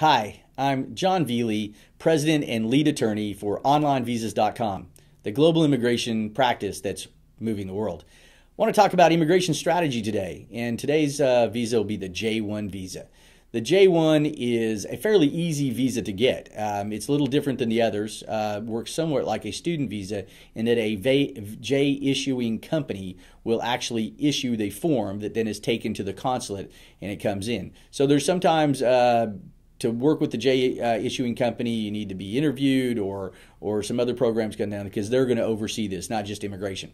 Hi, I'm Jon Velie, President and Lead Attorney for OnlineVisas.com, the global immigration practice that's moving the world. I want to talk about immigration strategy today, and today's uh, visa will be the J1 visa. The J1 is a fairly easy visa to get. Um, it's a little different than the others. Uh, works somewhat like a student visa in that a J issuing company will actually issue the form that then is taken to the consulate and it comes in. So there's sometimes uh, to work with the J uh, issuing company, you need to be interviewed or or some other programs come down because they're going to oversee this, not just immigration.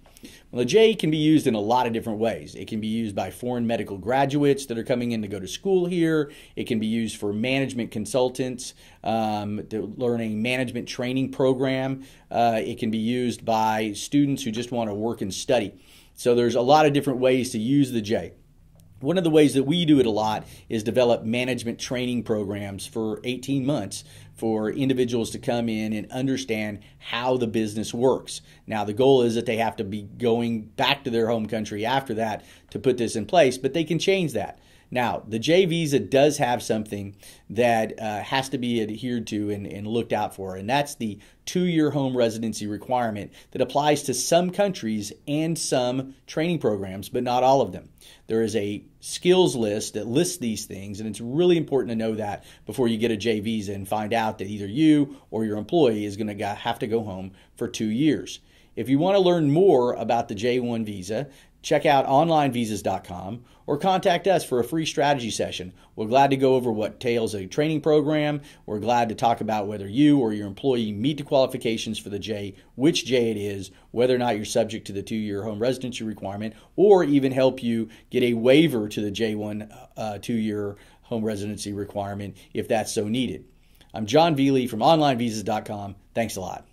Well, the J can be used in a lot of different ways. It can be used by foreign medical graduates that are coming in to go to school here. It can be used for management consultants um, to learn a management training program. Uh, it can be used by students who just want to work and study. So there's a lot of different ways to use the J. One of the ways that we do it a lot is develop management training programs for 18 months for individuals to come in and understand how the business works. Now, the goal is that they have to be going back to their home country after that to put this in place, but they can change that. Now, the J visa does have something that uh, has to be adhered to and, and looked out for, and that's the two year home residency requirement that applies to some countries and some training programs, but not all of them. There is a skills list that lists these things, and it's really important to know that before you get a J visa and find out that either you or your employee is going to have to go home for two years. If you want to learn more about the J1 visa, check out onlinevisas.com or contact us for a free strategy session. We're glad to go over what tails a training program. We're glad to talk about whether you or your employee meet the qualifications for the J, which J it is, whether or not you're subject to the two year home residency requirement, or even help you get a waiver to the J1 uh, two year home residency requirement if that's so needed. I'm Jon Velie from onlinevisas.com. Thanks a lot.